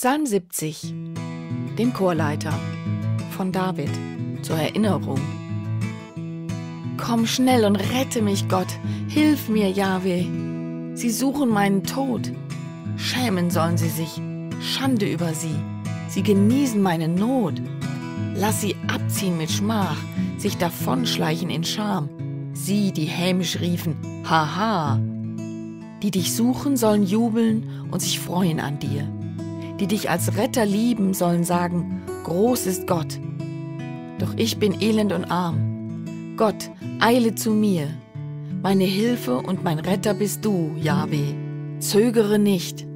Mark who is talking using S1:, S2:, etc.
S1: Psalm 70 Dem Chorleiter von David zur Erinnerung. Komm schnell und rette mich, Gott, hilf mir, Jahwe. Sie suchen meinen Tod. Schämen sollen sie sich, Schande über sie. Sie genießen meine Not. Lass sie abziehen mit Schmach, sich davonschleichen in Scham. Sie, die hämisch riefen, Haha. Die dich suchen, sollen jubeln und sich freuen an dir. Die dich als Retter lieben, sollen sagen, groß ist Gott. Doch ich bin elend und arm. Gott, eile zu mir. Meine Hilfe und mein Retter bist du, Jahwe. Zögere nicht.